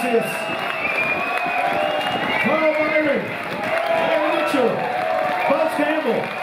Francis, Carl Byron, Aaron Mitchell, Buzz Campbell.